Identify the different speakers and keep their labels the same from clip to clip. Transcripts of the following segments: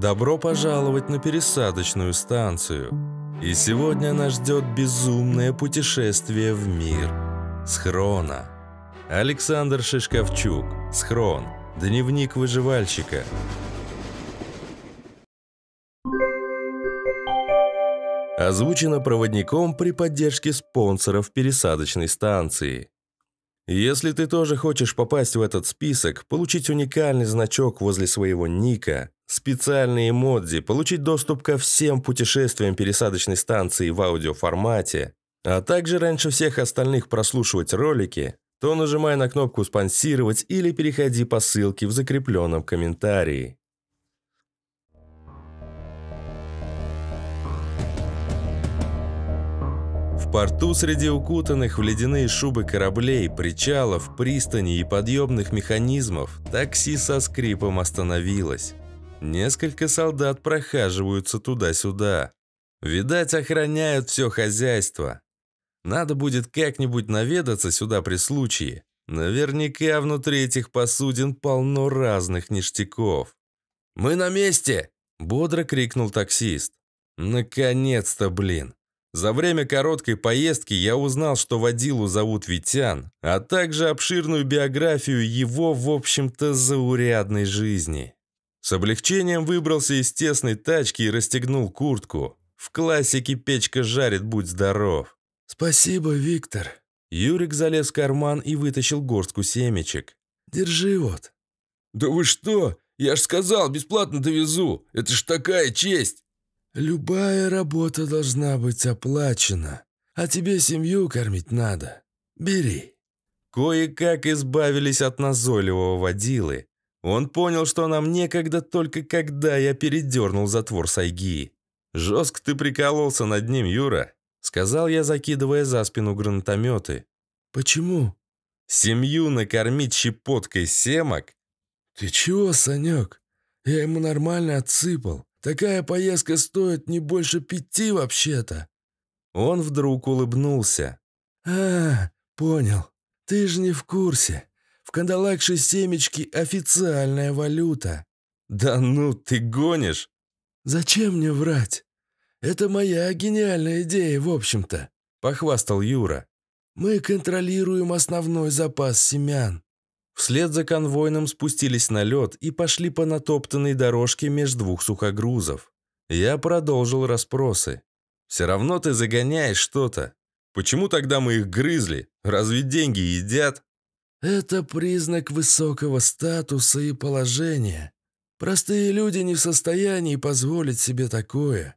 Speaker 1: Добро пожаловать на пересадочную станцию. И сегодня нас ждет безумное путешествие в мир. Схрона. Александр Шишковчук. Схрон. Дневник выживальщика. Озвучено проводником при поддержке спонсоров пересадочной станции. Если ты тоже хочешь попасть в этот список, получить уникальный значок возле своего ника, специальные эмодзи, получить доступ ко всем путешествиям пересадочной станции в аудиоформате, а также раньше всех остальных прослушивать ролики, то нажимай на кнопку «Спонсировать» или переходи по ссылке в закрепленном комментарии. В порту среди укутанных в ледяные шубы кораблей, причалов, пристани и подъемных механизмов такси со скрипом остановилось. Несколько солдат прохаживаются туда-сюда. Видать, охраняют все хозяйство. Надо будет как-нибудь наведаться сюда при случае. Наверняка внутри этих посудин полно разных ништяков. «Мы на месте!» – бодро крикнул таксист. «Наконец-то, блин!» За время короткой поездки я узнал, что водилу зовут Витян, а также обширную биографию его, в общем-то, заурядной жизни. С облегчением выбрался из тесной тачки и расстегнул куртку. В классике печка жарит, будь здоров.
Speaker 2: «Спасибо, Виктор».
Speaker 1: Юрик залез в карман и вытащил горстку семечек.
Speaker 2: «Держи вот».
Speaker 3: «Да вы что? Я ж сказал, бесплатно довезу. Это ж такая честь!»
Speaker 2: «Любая работа должна быть оплачена, а тебе семью кормить надо. Бери».
Speaker 1: Кое-как избавились от назойливого водилы. Он понял, что нам некогда только когда я передернул затвор сайги. «Жестко ты прикололся над ним, Юра», — сказал я, закидывая за спину гранатометы.
Speaker 2: «Почему?»
Speaker 1: «Семью накормить щепоткой семок?»
Speaker 2: «Ты чего, Санек? Я ему нормально отсыпал. Такая поездка стоит не больше пяти вообще-то».
Speaker 1: Он вдруг улыбнулся.
Speaker 2: «А, понял. Ты же не в курсе. В Кандалакше семечки официальная валюта».
Speaker 1: «Да ну, ты гонишь!»
Speaker 2: «Зачем мне врать? Это моя гениальная идея, в общем-то», — похвастал Юра. «Мы контролируем основной запас семян.
Speaker 1: Вслед за конвойным спустились на лед и пошли по натоптанной дорожке между двух сухогрузов. Я продолжил расспросы. «Все равно ты загоняешь что-то. Почему тогда мы их грызли? Разве деньги едят?»
Speaker 2: «Это признак высокого статуса и положения. Простые люди не в состоянии позволить себе такое».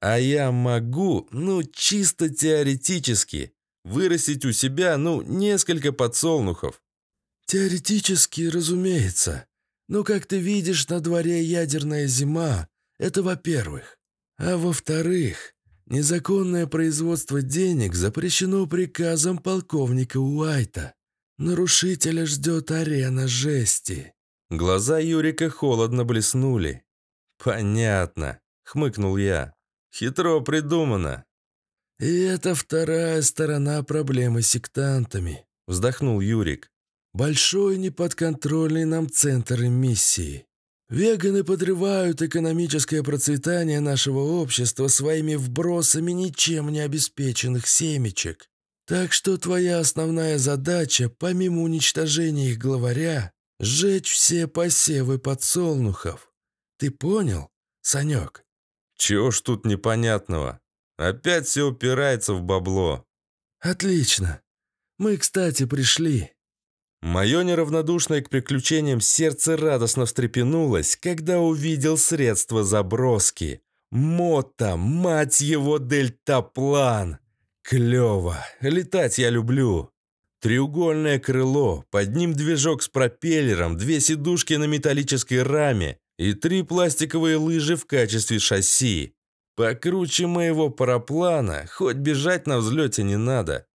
Speaker 1: «А я могу, ну, чисто теоретически, вырастить у себя, ну, несколько подсолнухов.
Speaker 2: «Теоретически, разумеется. Но, как ты видишь, на дворе ядерная зима. Это во-первых. А во-вторых, незаконное производство денег запрещено приказом полковника Уайта. Нарушителя ждет арена жести».
Speaker 1: Глаза Юрика холодно блеснули. «Понятно», — хмыкнул я. «Хитро придумано».
Speaker 2: «И это вторая сторона проблемы с сектантами», — вздохнул Юрик. Большой неподконтрольный нам центр эмиссии. Веганы подрывают экономическое процветание нашего общества своими вбросами ничем не обеспеченных семечек. Так что твоя основная задача, помимо уничтожения их главаря, сжечь все посевы подсолнухов. Ты понял, Санек?
Speaker 1: Чего ж тут непонятного? Опять все упирается в бабло.
Speaker 2: Отлично. Мы, кстати, пришли.
Speaker 1: Мое неравнодушное к приключениям сердце радостно встрепенулось, когда увидел средства заброски. Мото, мать его, дельтаплан! Клево, летать я люблю. Треугольное крыло, под ним движок с пропеллером, две сидушки на металлической раме и три пластиковые лыжи в качестве шасси. Покруче моего параплана, хоть бежать на взлете не надо.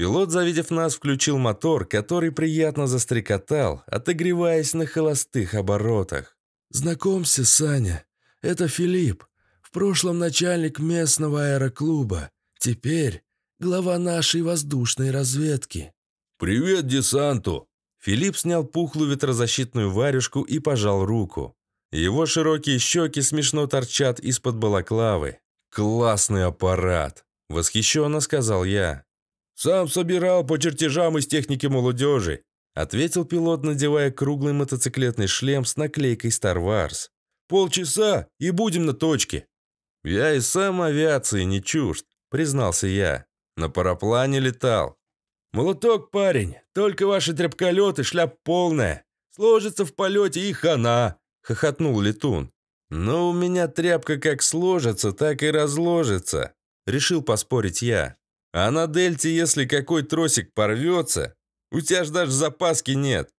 Speaker 1: Пилот, завидев нас, включил мотор, который приятно застрекотал, отогреваясь на холостых оборотах.
Speaker 2: «Знакомься, Саня, это Филипп, в прошлом начальник местного аэроклуба, теперь глава нашей воздушной разведки».
Speaker 3: «Привет десанту!»
Speaker 1: Филипп снял пухлую ветрозащитную варежку и пожал руку. Его широкие щеки смешно торчат из-под балаклавы. «Классный аппарат!» – восхищенно сказал я.
Speaker 3: «Сам собирал по чертежам из техники молодежи», –
Speaker 1: ответил пилот, надевая круглый мотоциклетный шлем с наклейкой Star Wars.
Speaker 3: «Полчаса, и будем на точке».
Speaker 1: «Я и сам авиации не чужд», – признался я. «На параплане летал».
Speaker 3: «Молоток, парень, только ваши тряпколеты, шляп полная. Сложится в полете и хана», – хохотнул летун.
Speaker 1: «Но у меня тряпка как сложится, так и разложится», – решил поспорить я. «А на дельте, если какой тросик порвется, у тебя ж даже запаски нет».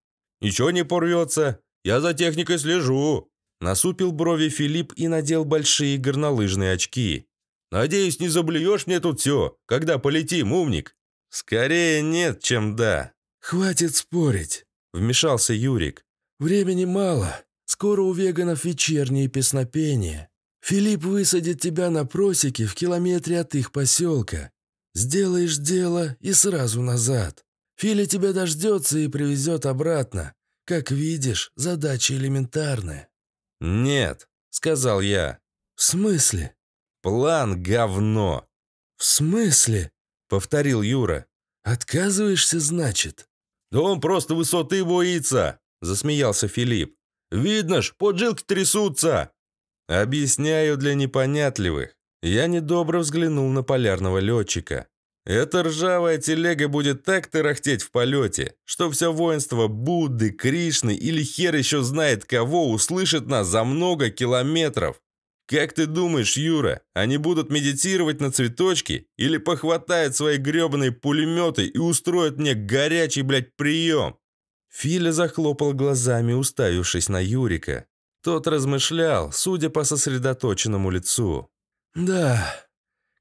Speaker 3: «Ничего не порвется, я за техникой слежу», –
Speaker 1: насупил брови Филипп и надел большие горнолыжные очки.
Speaker 3: «Надеюсь, не заблюешь мне тут все, когда полетим, умник?»
Speaker 1: «Скорее нет, чем да».
Speaker 2: «Хватит спорить», – вмешался Юрик. «Времени мало. Скоро у веганов вечернее песнопение. Филипп высадит тебя на просеке в километре от их поселка. Сделаешь дело и сразу назад. Фили тебя дождется и привезет обратно. Как видишь, задача элементарная».
Speaker 1: «Нет», — сказал я.
Speaker 2: «В смысле?»
Speaker 1: «План говно».
Speaker 2: «В смысле?»
Speaker 1: — повторил Юра.
Speaker 2: «Отказываешься, значит?»
Speaker 3: «Да он просто высоты боится», — засмеялся Филипп. Видно ж, поджилки трясутся!»
Speaker 1: Объясняю для непонятливых. Я недобро взглянул на полярного летчика. Эта ржавая телега будет так тарахтеть в полете, что все воинство Будды, Кришны или хер еще знает кого услышит нас за много километров. Как ты думаешь, Юра, они будут медитировать на цветочки или похватают свои гребаные пулеметы и устроят мне горячий, блядь, прием? Филя захлопал глазами, уставившись на Юрика. Тот размышлял, судя по сосредоточенному лицу.
Speaker 2: «Да,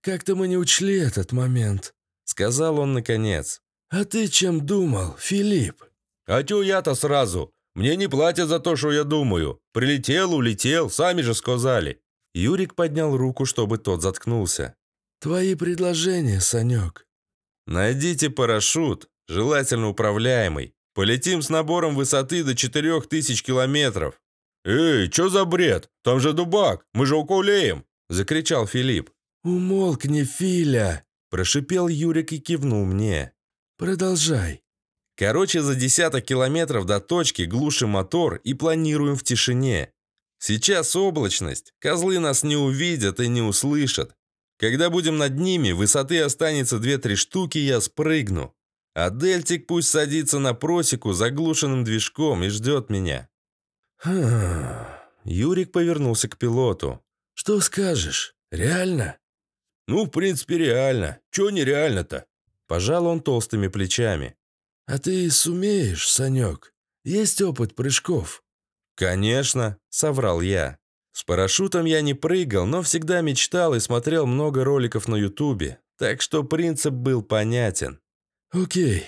Speaker 2: как-то мы не учли этот момент», — сказал он наконец. «А ты чем думал, Филипп?»
Speaker 3: «А тю я-то сразу. Мне не платят за то, что я думаю. Прилетел, улетел, сами же сказали».
Speaker 1: Юрик поднял руку, чтобы тот заткнулся.
Speaker 2: «Твои предложения, Санек».
Speaker 1: «Найдите парашют, желательно управляемый. Полетим с набором высоты до 4000 километров».
Speaker 3: «Эй, что за бред? Там же дубак, мы же укулеем!» – закричал Филипп.
Speaker 2: «Умолкни, Филя!»
Speaker 1: – прошипел Юрик и кивнул мне.
Speaker 2: «Продолжай».
Speaker 1: Короче, за десяток километров до точки глушим мотор и планируем в тишине. Сейчас облачность, козлы нас не увидят и не услышат. Когда будем над ними, высоты останется 2-3 штуки, я спрыгну. А Дельтик пусть садится на просеку заглушенным движком и ждет меня. Юрик повернулся к пилоту.
Speaker 2: «Что скажешь? Реально?»
Speaker 3: «Ну, в принципе, реально. Чего нереально-то?»
Speaker 1: Пожал он толстыми плечами.
Speaker 2: «А ты сумеешь, Санек? Есть опыт прыжков?»
Speaker 1: «Конечно», — соврал я. С парашютом я не прыгал, но всегда мечтал и смотрел много роликов на ютубе, так что принцип был понятен.
Speaker 2: «Окей.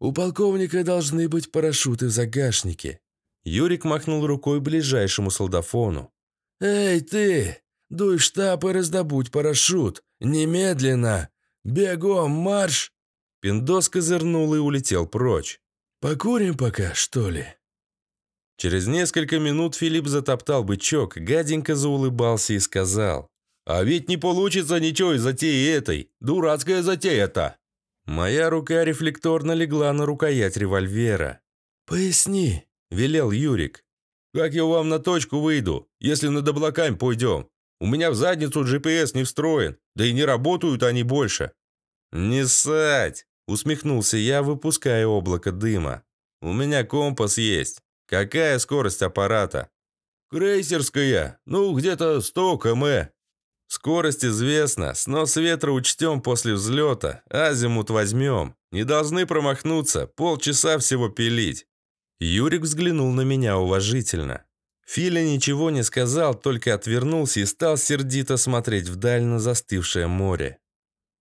Speaker 2: У полковника должны быть парашюты в загашнике».
Speaker 1: Юрик махнул рукой ближайшему солдафону.
Speaker 2: «Эй, ты! Дуй в штаб и раздобудь парашют! Немедленно! Бегом, марш!»
Speaker 1: Пиндос козырнул и улетел прочь.
Speaker 2: «Покурим пока, что ли?»
Speaker 1: Через несколько минут Филипп затоптал бычок, гаденько заулыбался и сказал.
Speaker 3: «А ведь не получится ничего из затеи этой. Дурацкая затея-то!»
Speaker 1: Моя рука рефлекторно легла на рукоять револьвера.
Speaker 2: «Поясни», —
Speaker 1: велел Юрик.
Speaker 3: «Как я вам на точку выйду, если над облаками пойдем? У меня в задницу GPS не встроен, да и не работают они больше».
Speaker 1: «Не ссать!» — усмехнулся я, выпуская облако дыма. «У меня компас есть. Какая скорость аппарата?»
Speaker 3: «Крейсерская. Ну, где-то 100 км».
Speaker 1: Скорость известна, снос ветра учтем после взлета, азимут возьмем. Не должны промахнуться, полчаса всего пилить. Юрик взглянул на меня уважительно. Филя ничего не сказал, только отвернулся и стал сердито смотреть вдаль на застывшее море.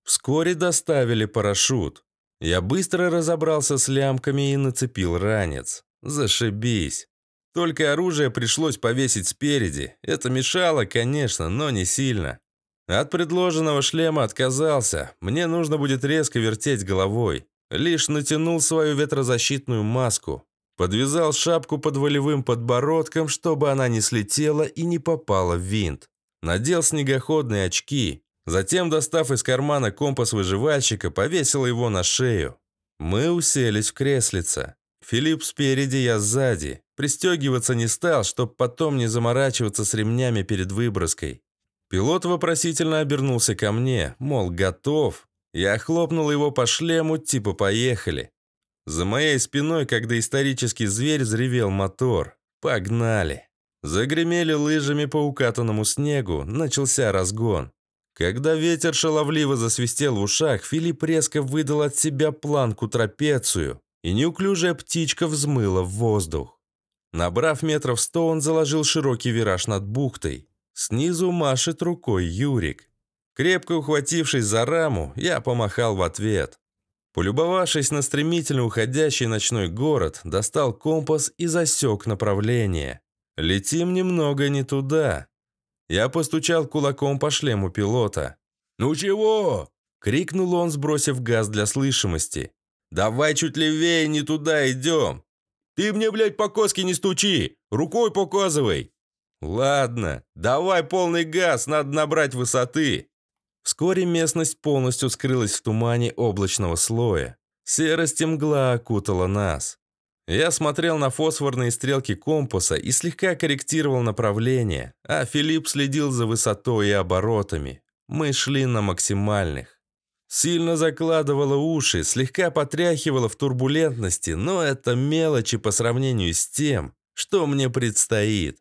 Speaker 1: Вскоре доставили парашют. Я быстро разобрался с лямками и нацепил ранец. Зашибись. Только оружие пришлось повесить спереди. Это мешало, конечно, но не сильно. От предложенного шлема отказался. Мне нужно будет резко вертеть головой. Лишь натянул свою ветрозащитную маску. Подвязал шапку под волевым подбородком, чтобы она не слетела и не попала в винт. Надел снегоходные очки. Затем, достав из кармана компас выживальщика, повесил его на шею. Мы уселись в креслице. Филипп спереди, я сзади. Пристегиваться не стал, чтобы потом не заморачиваться с ремнями перед выброской. Пилот вопросительно обернулся ко мне, мол, готов. Я хлопнул его по шлему, типа «поехали». За моей спиной, когда исторический зверь, взревел мотор. Погнали. Загремели лыжами по укатанному снегу, начался разгон. Когда ветер шаловливо засвистел в ушах, Филипп резко выдал от себя планку трапецию, и неуклюжая птичка взмыла в воздух. Набрав метров сто, он заложил широкий вираж над бухтой. Снизу машет рукой Юрик. Крепко ухватившись за раму, я помахал в ответ. Полюбовавшись на стремительно уходящий ночной город, достал компас и засек направление. Летим немного не туда. Я постучал кулаком по шлему пилота. «Ну чего?» — крикнул он, сбросив газ для слышимости. «Давай чуть левее, не туда идем!» «Ты мне, блядь, по коске не стучи! Рукой показывай!» «Ладно, давай полный газ, надо набрать высоты». Вскоре местность полностью скрылась в тумане облачного слоя. Серость и мгла окутала нас. Я смотрел на фосфорные стрелки компаса и слегка корректировал направление, а Филипп следил за высотой и оборотами. Мы шли на максимальных. Сильно закладывало уши, слегка потряхивало в турбулентности, но это мелочи по сравнению с тем, что мне предстоит.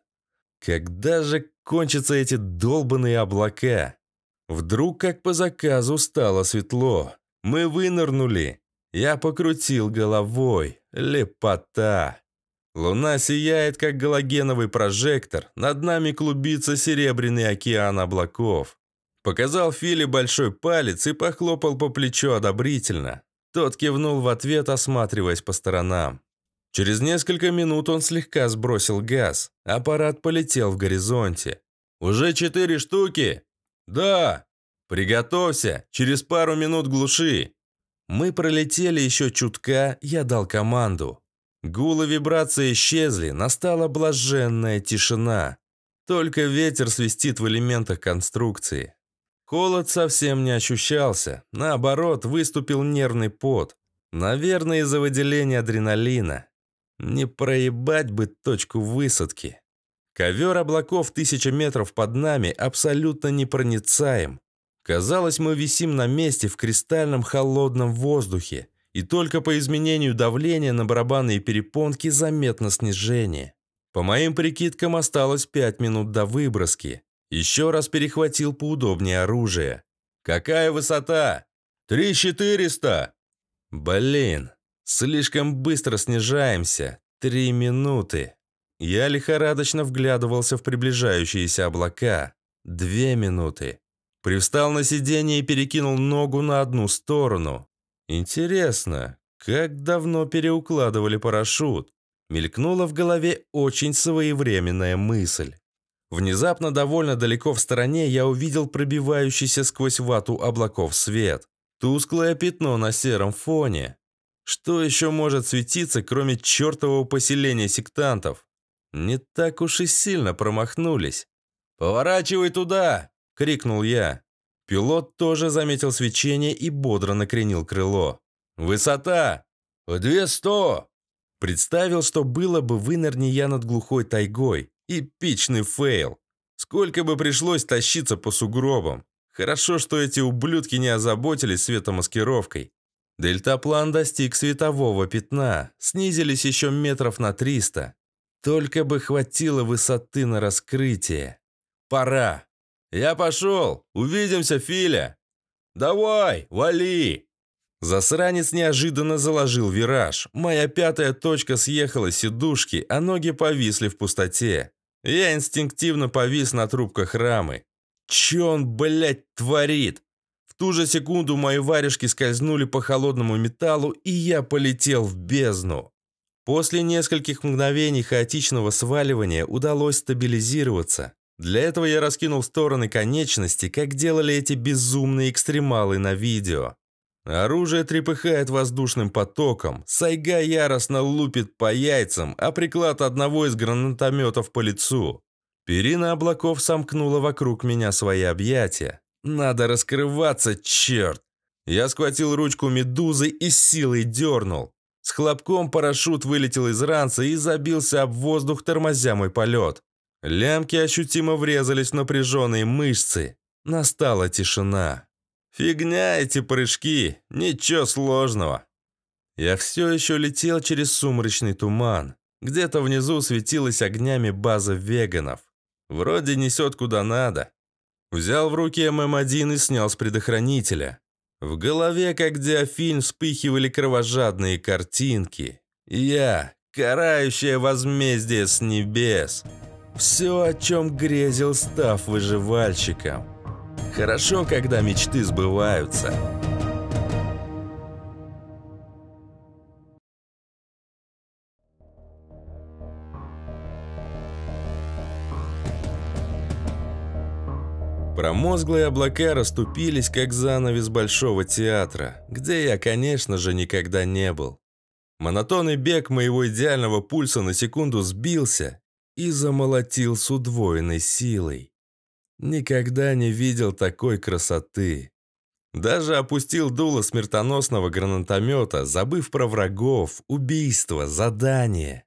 Speaker 1: Когда же кончатся эти долбанные облака? Вдруг, как по заказу, стало светло. Мы вынырнули. Я покрутил головой. Лепота. Луна сияет, как галогеновый прожектор. Над нами клубится серебряный океан облаков. Показал Филе большой палец и похлопал по плечу одобрительно. Тот кивнул в ответ, осматриваясь по сторонам. Через несколько минут он слегка сбросил газ. Аппарат полетел в горизонте. «Уже четыре штуки?» «Да». «Приготовься, через пару минут глуши». Мы пролетели еще чутка, я дал команду. Гул и вибрации исчезли, настала блаженная тишина. Только ветер свистит в элементах конструкции. Холод совсем не ощущался, наоборот, выступил нервный пот. Наверное, из-за выделения адреналина. Не проебать бы точку высадки. Ковер облаков тысяча метров под нами абсолютно непроницаем. Казалось, мы висим на месте в кристальном холодном воздухе, и только по изменению давления на барабанные перепонки заметно снижение. По моим прикидкам, осталось пять минут до выброски. Еще раз перехватил поудобнее оружие. «Какая высота?» «Три четыреста!» «Блин, Слишком быстро снижаемся. Три минуты. Я лихорадочно вглядывался в приближающиеся облака. Две минуты. Привстал на сиденье и перекинул ногу на одну сторону. Интересно, как давно переукладывали парашют? Мелькнула в голове очень своевременная мысль. Внезапно довольно далеко в стороне я увидел пробивающийся сквозь вату облаков свет. Тусклое пятно на сером фоне. Что еще может светиться, кроме чертового поселения сектантов? Не так уж и сильно промахнулись. «Поворачивай туда!» — крикнул я. Пилот тоже заметил свечение и бодро накренил крыло. «Высота! Двести!» Представил, что было бы вынырни я над глухой тайгой. Эпичный фейл. Сколько бы пришлось тащиться по сугробам. Хорошо, что эти ублюдки не озаботились светомаскировкой. Дельтаплан достиг светового пятна, снизились еще метров на 300. Только бы хватило высоты на раскрытие. Пора. Я пошел. Увидимся, Филя. Давай, вали. Засранец неожиданно заложил вираж. Моя пятая точка съехала с сидушки, а ноги повисли в пустоте. Я инстинктивно повис на трубках рамы. Че он, блядь, творит? ту же секунду мои варежки скользнули по холодному металлу, и я полетел в бездну. После нескольких мгновений хаотичного сваливания удалось стабилизироваться. Для этого я раскинул стороны конечности, как делали эти безумные экстремалы на видео. Оружие трепыхает воздушным потоком, сайга яростно лупит по яйцам, а приклад одного из гранатометов по лицу. Перина облаков сомкнула вокруг меня свои объятия. Надо раскрываться, черт! Я схватил ручку медузы и силой дернул. С хлопком парашют вылетел из ранца и забился об воздух, тормозя мой полет. Лямки ощутимо врезались в напряженные мышцы. Настала тишина. Фигня эти прыжки, ничего сложного. Я все еще летел через сумрачный туман. Где-то внизу светилась огнями база веганов. Вроде несет куда надо. Взял в руки ММ-1 и снял с предохранителя. В голове, как диафильм, вспыхивали кровожадные картинки. Я, карающее возмездие с небес. Все, о чем грезил, став выживальщиком. Хорошо, когда мечты сбываются. Промозглые облака расступились, как занавес Большого театра, где я, конечно же, никогда не был. Монотонный бег моего идеального пульса на секунду сбился и замолотил с удвоенной силой. Никогда не видел такой красоты. Даже опустил дуло смертоносного гранатомета, забыв про врагов, убийства, задание.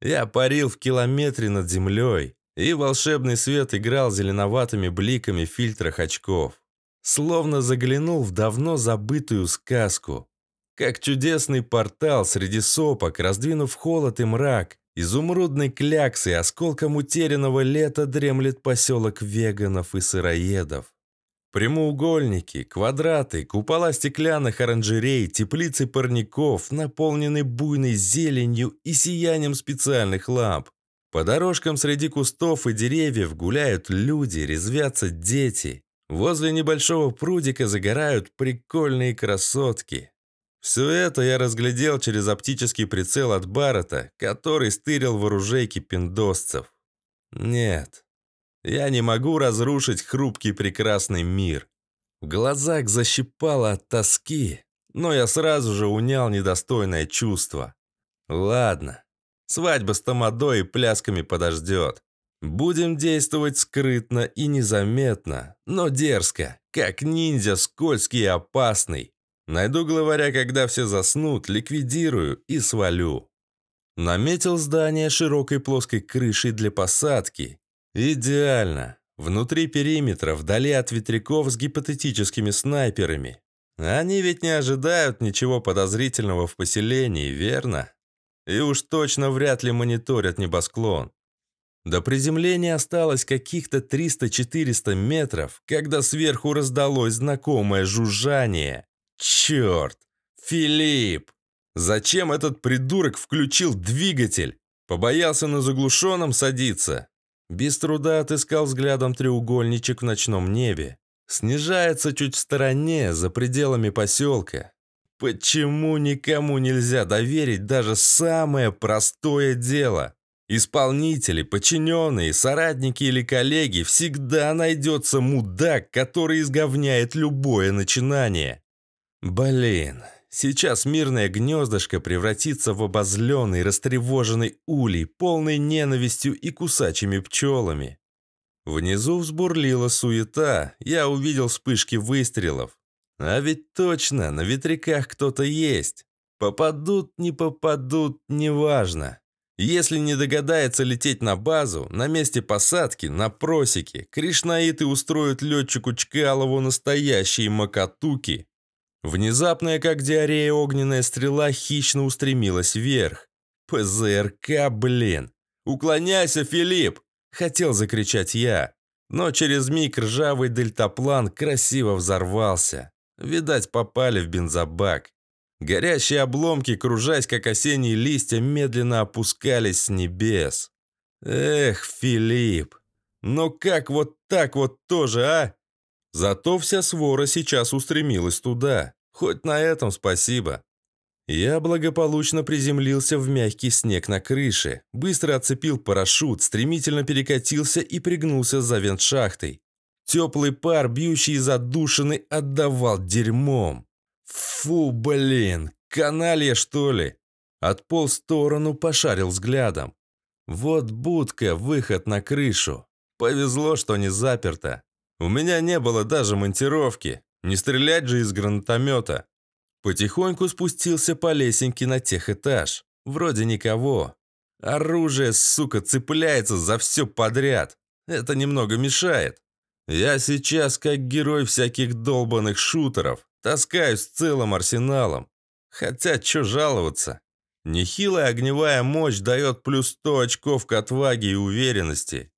Speaker 1: Я парил в километре над землей, и волшебный свет играл зеленоватыми бликами в фильтрах очков. Словно заглянул в давно забытую сказку. Как чудесный портал среди сопок, раздвинув холод и мрак, Изумрудной кляксой осколком утерянного лета дремлет поселок веганов и сыроедов. Прямоугольники, квадраты, купола стеклянных оранжерей, теплицы парников, наполнены буйной зеленью и сиянием специальных ламп. По дорожкам среди кустов и деревьев гуляют люди, резвятся дети. Возле небольшого прудика загорают прикольные красотки. Все это я разглядел через оптический прицел от Баррета, который стырил в оружейке пиндосцев. Нет, я не могу разрушить хрупкий прекрасный мир. В глазах защипало от тоски, но я сразу же унял недостойное чувство. Ладно, свадьба с тамадой и плясками подождет. Будем действовать скрытно и незаметно, но дерзко, как ниндзя скользкий и опасный. Найду главаря, когда все заснут, ликвидирую и свалю. Наметил здание широкой плоской крышей для посадки. Идеально. Внутри периметра, вдали от ветряков с гипотетическими снайперами. Они ведь не ожидают ничего подозрительного в поселении, верно? И уж точно вряд ли мониторят небосклон. До приземления осталось каких-то 300-400 метров, когда сверху раздалось знакомое жужжание. Черт! Филипп! Зачем этот придурок включил двигатель? Побоялся на заглушенном садиться? Без труда отыскал взглядом треугольничек в ночном небе. Снижается чуть в стороне, за пределами поселка. Почему никому нельзя доверить даже самое простое дело? Исполнители, подчиненные, соратники или коллеги всегда найдется мудак, который изговняет любое начинание. Блин, сейчас мирное гнездышко превратится в обозленный, растревоженный улей, полный ненавистью и кусачими пчелами. Внизу взбурлила суета, я увидел вспышки выстрелов. А ведь точно, на ветряках кто-то есть. Попадут, не попадут, неважно. Если не догадается лететь на базу, на месте посадки, на просеке, кришнаиты устроят летчику Чкалову настоящие макатуки, Внезапная, как диарея, огненная стрела хищно устремилась вверх. «ПЗРК, блин! Уклоняйся, Филипп!» Хотел закричать я. Но через миг ржавый дельтаплан красиво взорвался. Видать, попали в бензобак. Горящие обломки, кружась как осенние листья, медленно опускались с небес. Эх, Филипп, ну как вот так вот тоже, а? Зато вся свора сейчас устремилась туда. Хоть на этом спасибо. Я благополучно приземлился в мягкий снег на крыше, быстро отцепил парашют, стремительно перекатился и пригнулся за вент-шахтой. Теплый пар, бьющий из отдушины, отдавал дерьмом. Фу, блин, каналья что ли? Отполз в сторону, пошарил взглядом. Вот будка, выход на крышу. Повезло, что не заперто. У меня не было даже монтировки. Не стрелять же из гранатомета. Потихоньку спустился по лесенке на тех этаж. Вроде никого. Оружие, сука, цепляется за все подряд. Это немного мешает. Я сейчас как герой всяких долбанных шутеров. Таскаюсь целым арсеналом. Хотя, что жаловаться? Нехилая огневая мощь дает плюс 100 очков к отваге и уверенности.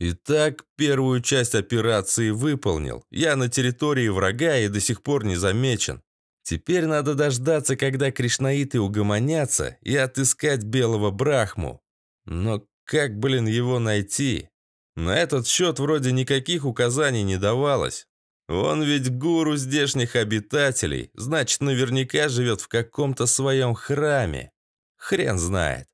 Speaker 1: Итак, первую часть операции выполнил. Я на территории врага и до сих пор не замечен. Теперь надо дождаться, когда кришнаиты угомонятся, и отыскать белого брахму. Но как, блин, его найти? На этот счет вроде никаких указаний не давалось. Он ведь гуру здешних обитателей, значит, наверняка живет в каком-то своем храме. Хрен знает.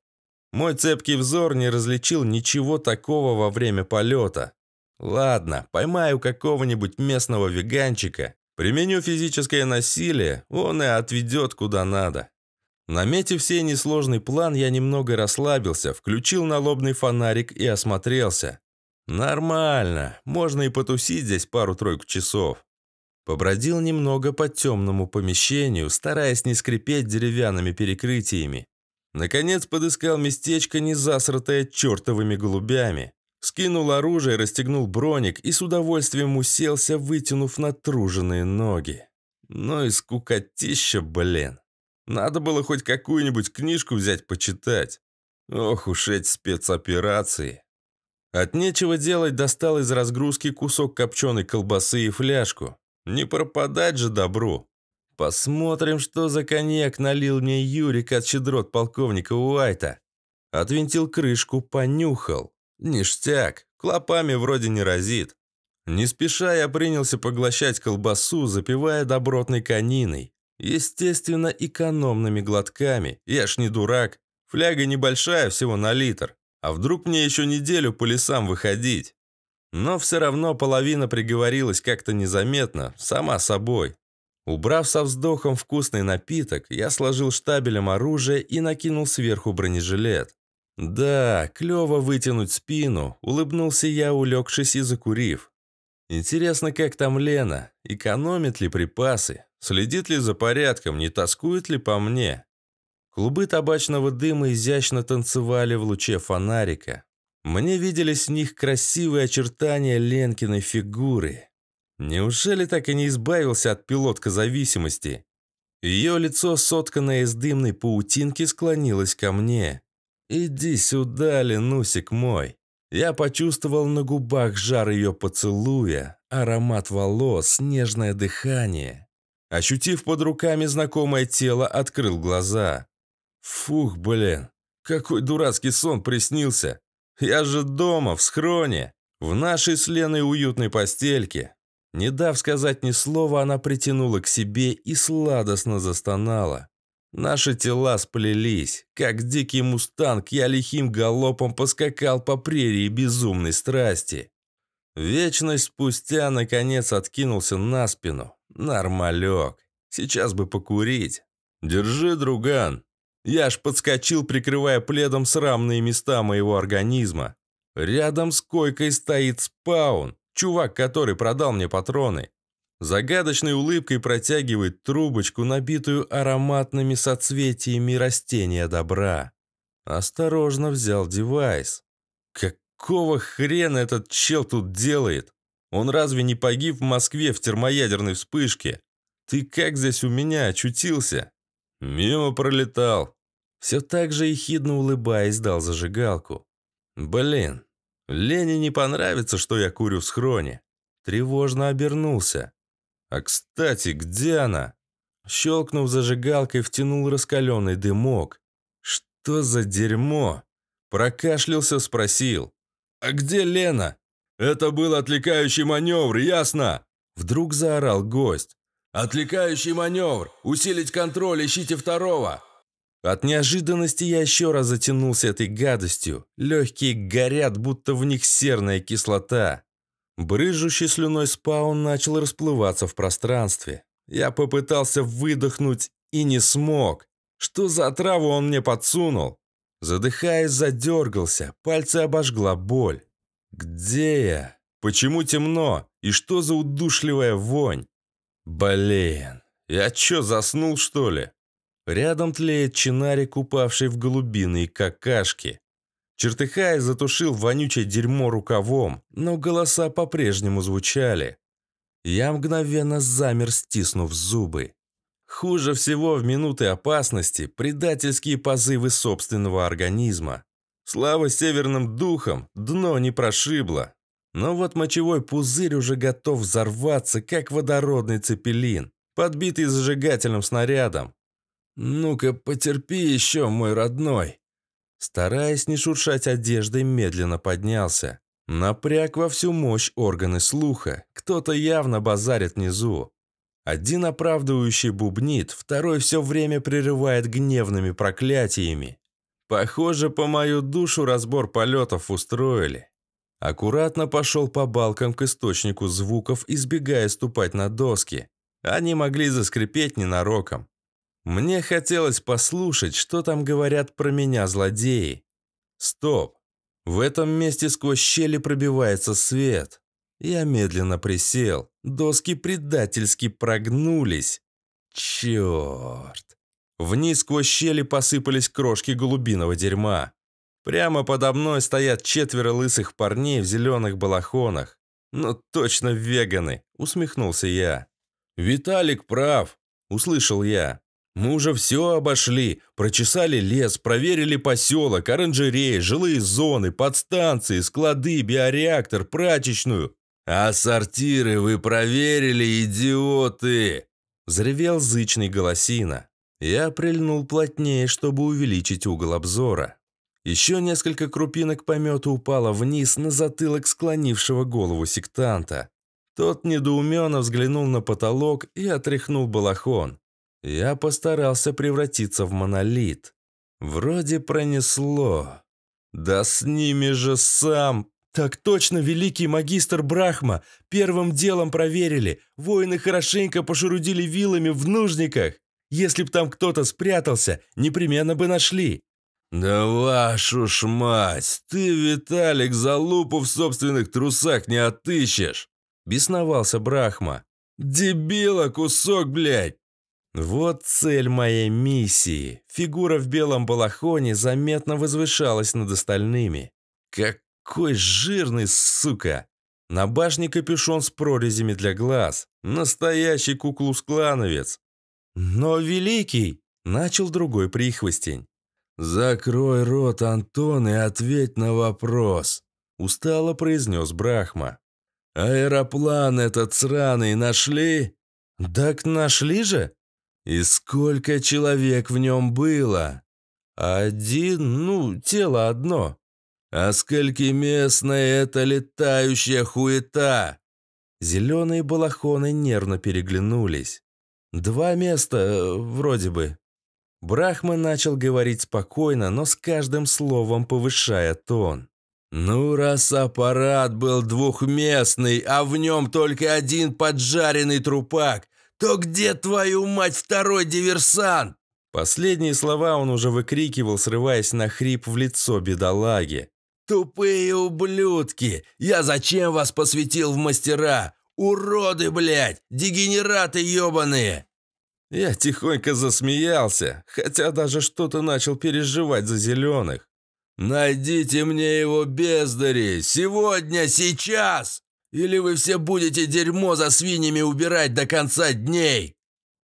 Speaker 1: Мой цепкий взор не различил ничего такого во время полета. Ладно, поймаю какого-нибудь местного веганчика, применю физическое насилие, он и отведет куда надо. Наметив все несложный план, я немного расслабился, включил налобный фонарик и осмотрелся. Нормально, можно и потусить здесь пару-тройку часов. Побродил немного по темному помещению, стараясь не скрипеть деревянными перекрытиями. Наконец подыскал местечко, не засратое чертовыми голубями. Скинул оружие, расстегнул броник и с удовольствием уселся, вытянув натруженные ноги. Ну и скукотища, блин. Надо было хоть какую-нибудь книжку взять почитать. Ох уж эти спецоперации. От нечего делать достал из разгрузки кусок копченой колбасы и фляжку. Не пропадать же добру. Посмотрим, что за коньяк налил мне Юрик от щедрот полковника Уайта. Отвинтил крышку, понюхал. Ништяк, клопами вроде не разит. Не спеша я принялся поглощать колбасу, запивая добротной кониной. Естественно, экономными глотками. Я ж не дурак. Фляга небольшая, всего на литр. А вдруг мне еще неделю по лесам выходить? Но все равно половина приговорилась как-то незаметно, сама собой. Убрав со вздохом вкусный напиток, я сложил штабелем оружие и накинул сверху бронежилет. Да, клево вытянуть спину, улыбнулся я, улегшись и закурив. Интересно, как там Лена? Экономит ли припасы? Следит ли за порядком? Не тоскует ли по мне? Клубы табачного дыма изящно танцевали в луче фонарика. Мне виделись в них красивые очертания Ленкиной фигуры. Неужели так и не избавился от пилотка зависимости? Ее лицо, сотканное из дымной паутинки, склонилось ко мне. «Иди сюда, Ленусик мой». Я почувствовал на губах жар ее поцелуя, аромат волос, нежное дыхание. Ощутив под руками знакомое тело, открыл глаза. Фух, блин, какой дурацкий сон приснился. Я же дома, в схроне, в нашей с Леной уютной постельке. Не дав сказать ни слова, она притянула к себе и сладостно застонала. Наши тела сплелись. Как дикий мустанг, я лихим галопом поскакал по прерии безумной страсти. Вечность спустя, наконец, откинулся на спину. Нормалек. Сейчас бы покурить. Держи, друган. Я аж подскочил, прикрывая пледом срамные места моего организма. Рядом с койкой стоит спаун. Чувак, который продал мне патроны. Загадочной улыбкой протягивает трубочку, набитую ароматными соцветиями растения добра. Осторожно взял девайс. Какого хрена этот чел тут делает? Он разве не погиб в Москве в термоядерной вспышке? Ты как здесь у меня очутился? Мимо пролетал. Все так же ехидно улыбаясь, дал зажигалку. Блин, Лене не понравится, что я курю в схроне. Тревожно обернулся. А кстати, где она? Щелкнув зажигалкой, втянул раскаленный дымок. Что за дерьмо? Прокашлялся, спросил. А где Лена? Это был отвлекающий маневр, ясно? Вдруг заорал гость. «Отвлекающий маневр! Усилить контроль, ищите второго!» От неожиданности я еще раз затянулся этой гадостью. Легкие горят, будто в них серная кислота. Брыжущий слюной спаун начал расплываться в пространстве. Я попытался выдохнуть и не смог. Что за траву он мне подсунул? Задыхаясь, задергался, пальцы обожгла боль. Где я? Почему темно? И что за удушливая вонь? Блин, я чё, заснул что ли? Рядом тлеет чинарик, упавший в голубиные какашки. Чертыхаясь, затушил вонючее дерьмо рукавом, но голоса по-прежнему звучали. Я мгновенно замер, стиснув зубы. Хуже всего в минуты опасности предательские позывы собственного организма. Слава северным духам, дно не прошибло. Но вот мочевой пузырь уже готов взорваться, как водородный цепелин, подбитый зажигательным снарядом. «Ну-ка, потерпи еще, мой родной!» Стараясь не шуршать одеждой, медленно поднялся. Напряг во всю мощь органы слуха. Кто-то явно базарит внизу. Один оправдывающий бубнит, второй все время прерывает гневными проклятиями. Похоже, по мою душу разбор полетов устроили. Аккуратно пошел по балкам к источнику звуков, избегая ступать на доски. Они могли заскрипеть ненароком. Мне хотелось послушать, что там говорят про меня злодеи. Стоп. В этом месте сквозь щели пробивается свет. Я медленно присел. Доски предательски прогнулись. Черт. Вниз сквозь щели посыпались крошки голубиного дерьма. Прямо подо мной стоят четверо лысых парней в зеленых балахонах. «Ну точно веганы!» – усмехнулся я. «Виталик прав!» – услышал я. Мы уже все обошли, прочесали лес, проверили поселок, оранжереи, жилые зоны, подстанции, склады, биореактор, прачечную. А сортиры вы проверили, идиоты!» Взревел зычный голосина. Я прильнул плотнее, чтобы увеличить угол обзора. Еще несколько крупинок помета упало вниз на затылок склонившего голову сектанта. Тот недоуменно взглянул на потолок и отряхнул балахон. Я постарался превратиться в монолит. Вроде пронесло. Да с ними же сам... Так точно, великий магистр Брахма. Первым делом проверили. Воины хорошенько пошерудили вилами в нужниках. Если б там кто-то спрятался, непременно бы нашли. «Да вашу ж мать! Ты, Виталик, залупу в собственных трусах не отыщешь!» Бесновался Брахма. «Дебила кусок, блядь! Вот цель моей миссии. Фигура в белом балахоне заметно возвышалась над остальными. Какой жирный, сука! На башне капюшон с прорезями для глаз. Настоящий куклус-клановец. Но великий, начал другой прихвостень. «Закрой рот, Антон, и ответь на вопрос», — устало произнес Брахма. «Аэроплан этот сраный нашли?» «Так нашли же?» И сколько человек в нем было? Один, ну, тело одно. А сколькиместная это летающая хуета? Зеленые балахоны нервно переглянулись. Два места, э, вроде бы. Брахман начал говорить спокойно, но с каждым словом повышая тон. «Ну, раз аппарат был двухместный, а в нем только один поджаренный трупак, то где, твою мать, второй диверсант?» Последние слова он уже выкрикивал, срываясь на хрип в лицо бедолаги. «Тупые ублюдки! Я зачем вас посвятил в мастера? Уроды, блядь! Дегенераты ебаные!» Я тихонько засмеялся, хотя даже что-то начал переживать за зеленых. «Найдите мне его бездари! Сегодня, сейчас!» Или вы все будете дерьмо за свиньями убирать до конца дней?»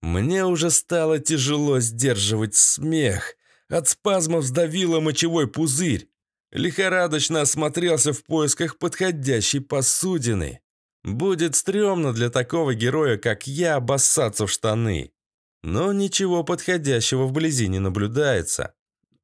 Speaker 1: Мне уже стало тяжело сдерживать смех. От спазмов сдавило мочевой пузырь. Лихорадочно осмотрелся в поисках подходящей посудины. Будет стрёмно для такого героя, как я, обоссаться в штаны. Но ничего подходящего вблизи не наблюдается.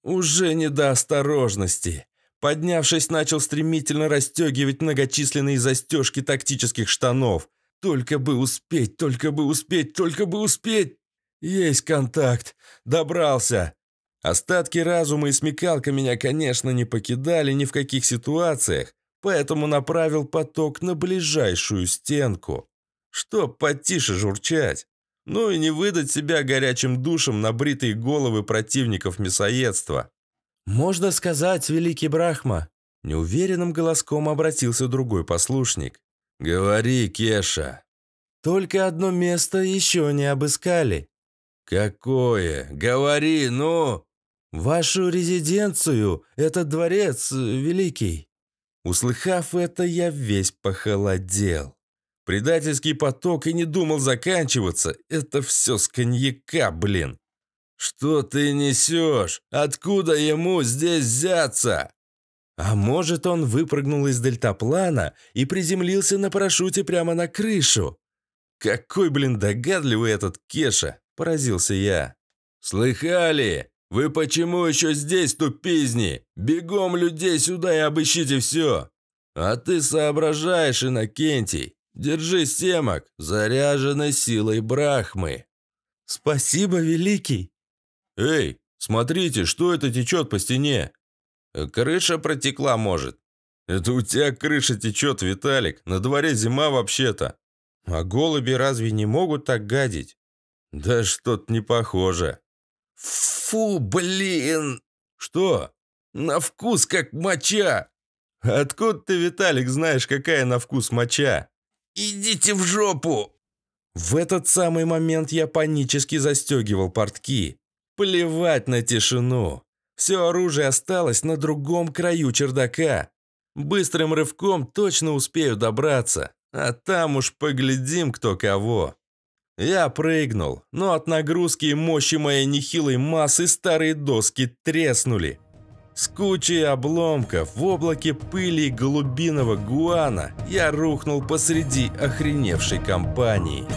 Speaker 1: Уже не до осторожности. Поднявшись, начал стремительно расстегивать многочисленные застежки тактических штанов. Только бы успеть, только бы успеть, только бы успеть! Есть контакт. Добрался. Остатки разума и смекалка меня, конечно, не покидали ни в каких ситуациях, поэтому направил поток на ближайшую стенку. Чтоб потише журчать. Ну и не выдать себя горячим душем на бритые головы противников мясоедства.
Speaker 2: «Можно сказать, великий Брахма!» Неуверенным голоском обратился другой послушник.
Speaker 1: «Говори, Кеша!»
Speaker 2: «Только одно место еще не обыскали».
Speaker 1: «Какое? Говори, ну!»
Speaker 2: «Вашу резиденцию, этот дворец, великий».
Speaker 1: Услыхав это, я весь похолодел. Предательский поток и не думал заканчиваться. Это все с коньяка, блин. «Что ты несешь? Откуда ему здесь взяться?»
Speaker 2: А может, он выпрыгнул из дельтаплана и приземлился на парашюте прямо на крышу?
Speaker 1: «Какой, блин, догадливый этот Кеша!» – поразился я. «Слыхали? Вы почему еще здесь, тупизни? Бегом людей сюда и обыщите все!» «А ты соображаешь, Иннокентий! Держи семок, заряженной силой Брахмы!»
Speaker 2: «Спасибо, Великий!»
Speaker 1: «Эй, смотрите, что это течет по стене?» «Крыша протекла, может». «Это у тебя крыша течет, Виталик. На дворе зима вообще-то».
Speaker 2: «А голуби разве не могут так гадить?»
Speaker 1: «Да что-то не похоже».
Speaker 2: «Фу, блин!»
Speaker 1: «Что?»
Speaker 2: «На вкус как моча!»
Speaker 1: «Откуда ты, Виталик, знаешь, какая на вкус моча?»
Speaker 2: «Идите в жопу!»
Speaker 1: В этот самый момент я панически застегивал портки. Плевать на тишину. Все оружие осталось на другом краю чердака. Быстрым рывком точно успею добраться, а там уж поглядим, кто кого. Я прыгнул, но от нагрузки и мощи моей нехилой массы старые доски треснули. С кучей обломков в облаке пыли и голубиного гуана я рухнул посреди охреневшей компании.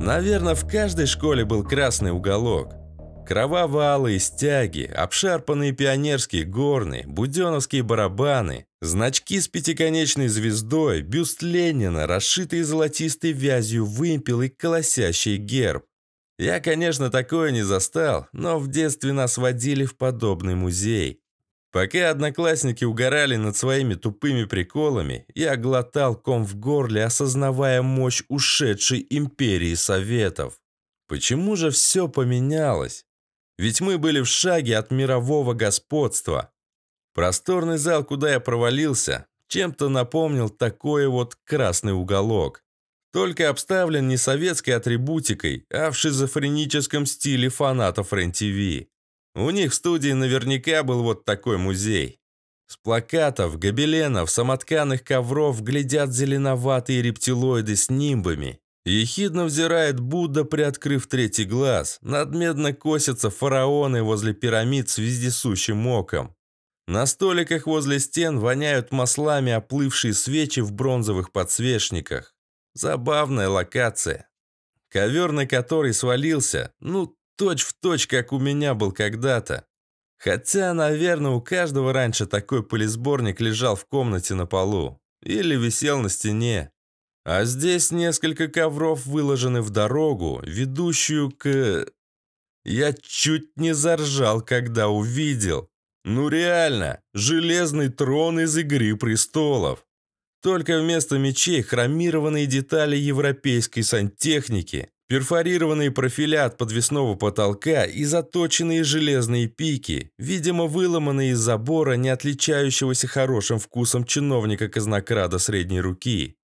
Speaker 1: Наверное, в каждой школе был красный уголок. Кроваво-алые стяги, обшарпанные пионерские горны, буденовские барабаны, значки с пятиконечной звездой, бюст Ленина, расшитый золотистой вязью вымпел и колосящий герб. Я, конечно, такое не застал, но в детстве нас водили в подобный музей. Пока одноклассники угорали над своими тупыми приколами, я глотал ком в горле, осознавая мощь ушедшей империи Советов. Почему же все поменялось? Ведь мы были в шаге от мирового господства. Просторный зал, куда я провалился, чем-то напомнил такой вот красный уголок. Только обставлен не советской атрибутикой, а в шизофреническом стиле фанатов РЕН-ТВ. У них в студии наверняка был вот такой музей. С плакатов, гобеленов, самотканых ковров глядят зеленоватые рептилоиды с нимбами. Ехидно взирает Будда, приоткрыв третий глаз. Надмедно косятся фараоны возле пирамид с вездесущим оком. На столиках возле стен воняют маслами оплывшие свечи в бронзовых подсвечниках. Забавная локация. Ковер, на который свалился, ну, Точь в точь, как у меня был когда-то. Хотя, наверное, у каждого раньше такой пылесборник лежал в комнате на полу. Или висел на стене. А здесь несколько ковров выложены в дорогу, ведущую к... Я чуть не заржал, когда увидел. Ну реально, железный трон из «Игры престолов». Только вместо мечей хромированные детали европейской сантехники, Перфорированные профиля от подвесного потолка и заточенные железные пики, видимо, выломанные из забора, не отличающегося хорошим вкусом чиновника-казнокрада средней руки.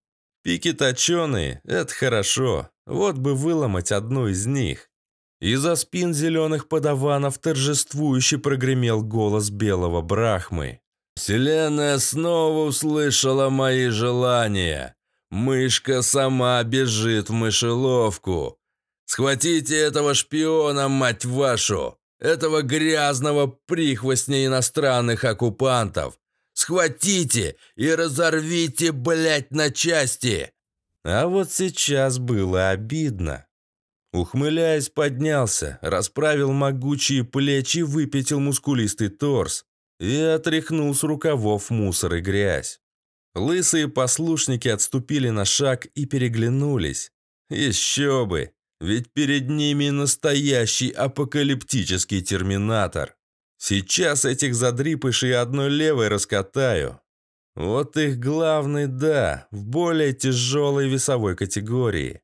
Speaker 1: Пики точеные – это хорошо, вот бы выломать одну из них. Из-за спин зеленых подаванов торжествующе прогремел голос белого брахмы. «Вселенная снова услышала мои желания. Мышка сама бежит в мышеловку. Схватите этого шпиона, мать вашу! Этого грязного прихвостня иностранных оккупантов! Схватите и разорвите, блять, на части!» А вот сейчас было обидно. Ухмыляясь, поднялся, расправил могучие плечи, выпятил мускулистый торс и отряхнул с рукавов мусор и грязь. Лысые послушники отступили на шаг и переглянулись. Еще бы! Ведь перед ними настоящий апокалиптический терминатор. Сейчас этих задрипышей одной левой раскатаю. Вот их главный, да, в более тяжелой весовой категории.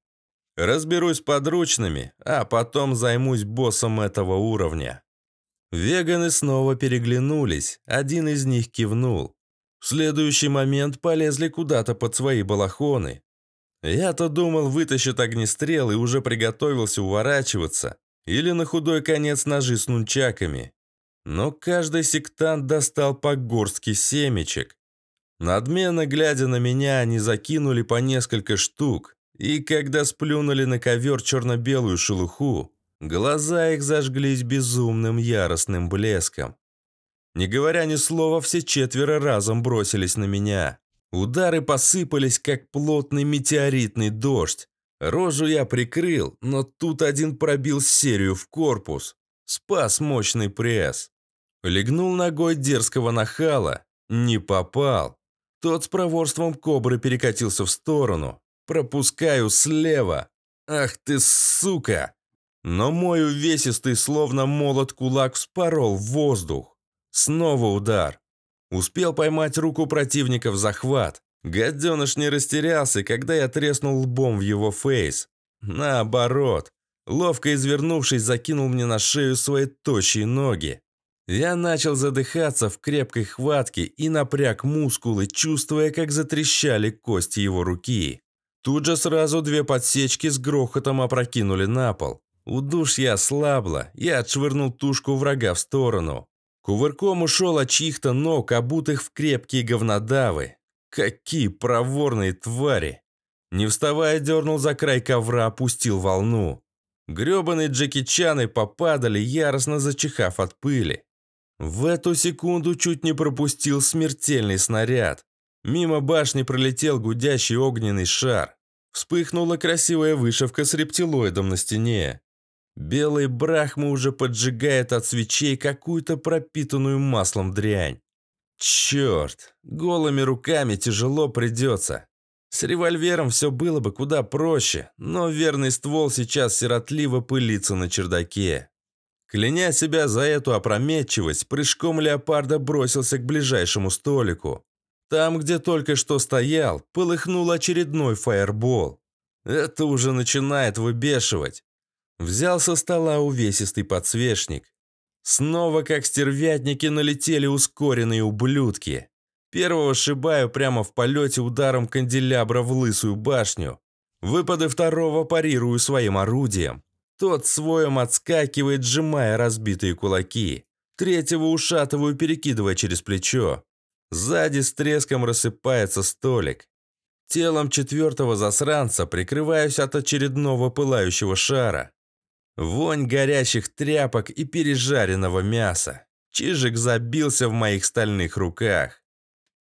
Speaker 1: Разберусь подручными, а потом займусь боссом этого уровня. Веганы снова переглянулись, один из них кивнул. В следующий момент полезли куда-то под свои балахоны. Я-то думал, вытащит огнестрел и уже приготовился уворачиваться. Или на худой конец ножи с нунчаками. Но каждый сектант достал по горстке семечек. Надменно глядя на меня, они закинули по несколько штук. И когда сплюнули на ковер черно-белую шелуху, глаза их зажглись безумным яростным блеском. Не говоря ни слова, все четверо разом бросились на меня. Удары посыпались, как плотный метеоритный дождь. Рожу я прикрыл, но тут один пробил серию в корпус. Спас мощный пресс. Легнул ногой дерзкого нахала. Не попал. Тот с проворством кобры перекатился в сторону. Пропускаю слева. Ах ты, сука! Но мой увесистый, словно молот кулак, вспорол в воздух. Снова удар. Успел поймать руку противника в захват. Гаденыш не растерялся, когда я треснул лбом в его фейс. Наоборот. Ловко извернувшись, закинул мне на шею свои тощие ноги. Я начал задыхаться в крепкой хватке и напряг мускулы, чувствуя, как затрещали кости его руки. Тут же сразу две подсечки с грохотом опрокинули на пол. Удушье ослабло, я отшвырнул тушку врага в сторону. Кувырком ушел от чьих-то ног, обутых в крепкие говнодавы. Какие проворные твари! Не вставая, дернул за край ковра, опустил волну. Гребаные Джеки Чаны попадали, яростно зачихав от пыли. В эту секунду чуть не пропустил смертельный снаряд. Мимо башни пролетел гудящий огненный шар. Вспыхнула красивая вышивка с рептилоидом на стене. Белый брахма уже поджигает от свечей какую-то пропитанную маслом дрянь. Черт, голыми руками тяжело придется. С револьвером все было бы куда проще, но верный ствол сейчас сиротливо пылится на чердаке. Кляня себя за эту опрометчивость, прыжком леопарда бросился к ближайшему столику. Там, где только что стоял, полыхнул очередной фаербол. Это уже начинает выбешивать. Взял со стола увесистый подсвечник. Снова, как стервятники, налетели ускоренные ублюдки. Первого сшибаю прямо в полете ударом канделябра в лысую башню. Выпады второго парирую своим орудием. Тот своем отскакивает, сжимая разбитые кулаки. Третьего ушатываю, перекидывая через плечо. Сзади с треском рассыпается столик. Телом четвертого засранца прикрываюсь от очередного пылающего шара. Вонь горящих тряпок и пережаренного мяса. Чижик забился в моих стальных руках.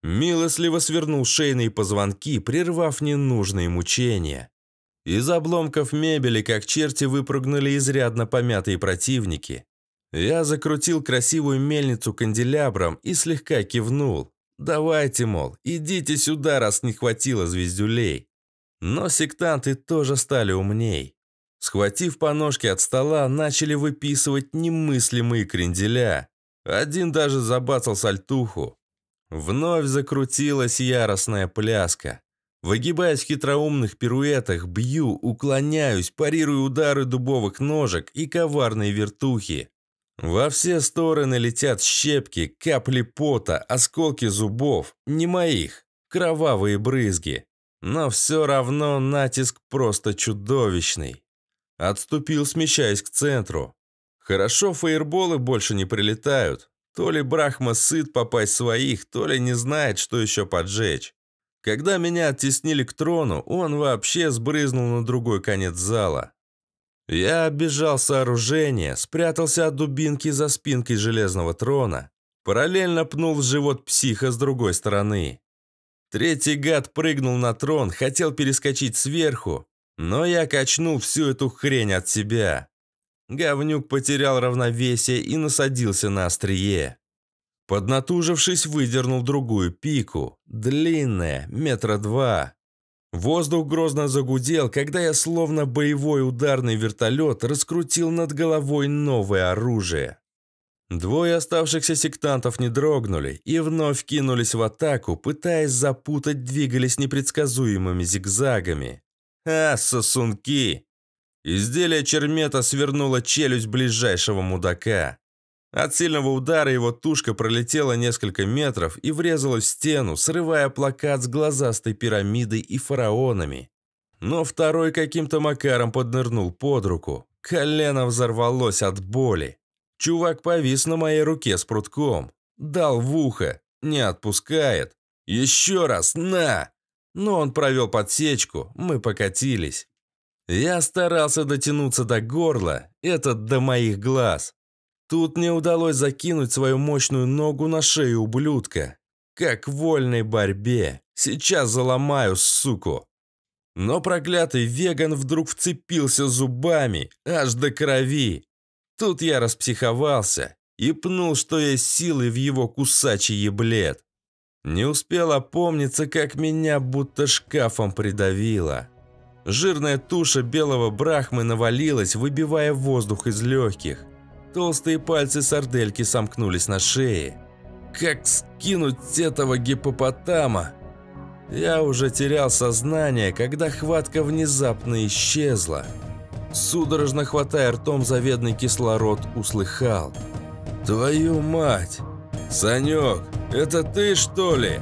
Speaker 1: Милостливо свернул шейные позвонки, прервав ненужные мучения. Из обломков мебели, как черти, выпрыгнули изрядно помятые противники. Я закрутил красивую мельницу канделябром и слегка кивнул. «Давайте, мол, идите сюда, раз не хватило звездюлей». Но сектанты тоже стали умней. Схватив по ножке от стола, начали выписывать немыслимые кренделя. Один даже забацал сальтуху. Вновь закрутилась яростная пляска. Выгибаясь в хитроумных пируэтах, бью, уклоняюсь, парирую удары дубовых ножек и коварные вертухи. Во все стороны летят щепки, капли пота, осколки зубов, не моих, кровавые брызги. Но все равно натиск просто чудовищный. Отступил, смещаясь к центру. Хорошо, фейерболы больше не прилетают. То ли Брахма сыт попасть своих, то ли не знает, что еще поджечь. Когда меня оттеснили к трону, он вообще сбрызнул на другой конец зала. Я оббежал сооружение, спрятался от дубинки за спинкой железного трона, параллельно пнул в живот психа с другой стороны. Третий гад прыгнул на трон, хотел перескочить сверху, но я качнул всю эту хрень от себя. Говнюк потерял равновесие и насадился на острие. Поднатужившись, выдернул другую пику. Длинная, метра два. Воздух грозно загудел, когда я словно боевой ударный вертолет раскрутил над головой новое оружие. Двое оставшихся сектантов не дрогнули и вновь кинулись в атаку, пытаясь запутать двигались непредсказуемыми зигзагами. А, сосунки! Изделие чермета свернуло челюсть ближайшего мудака. От сильного удара его тушка пролетела несколько метров и врезалась в стену, срывая плакат с глазастой пирамидой и фараонами. Но второй каким-то макаром поднырнул под руку. Колено взорвалось от боли. Чувак повис на моей руке с прутком. Дал в ухо. Не отпускает. Еще раз, на! Но он провел подсечку, мы покатились. Я старался дотянуться до горла, этот до моих глаз. Тут мне удалось закинуть свою мощную ногу на шею ублюдка. Как в вольной борьбе. Сейчас заломаю, суку. Но проклятый веган вдруг вцепился зубами, аж до крови. Тут я распсиховался и пнул, что есть силы в его кусачий еблет. Не успел опомниться, как меня будто шкафом придавило. Жирная туша белого брахмы навалилась, выбивая воздух из легких. Толстые пальцы сардельки сомкнулись на шее. Как скинуть этого гипопотама? Я уже терял сознание, когда хватка внезапно исчезла. Судорожно хватая ртом заведный кислород, услыхал. «Твою мать! Санек, это ты, что ли?»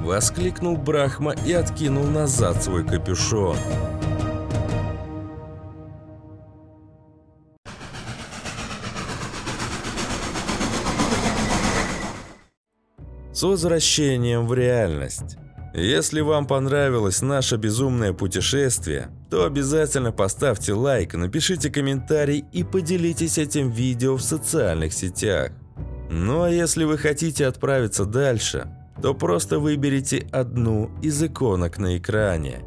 Speaker 1: Воскликнул Брахма и откинул назад свой капюшон. С возвращением в реальность. Если вам понравилось наше безумное путешествие, то обязательно поставьте лайк, напишите комментарий и поделитесь этим видео в социальных сетях. Ну а если вы хотите отправиться дальше, то просто выберите одну из иконок на экране.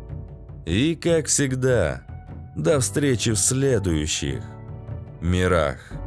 Speaker 1: И как всегда, до встречи в следующих мирах.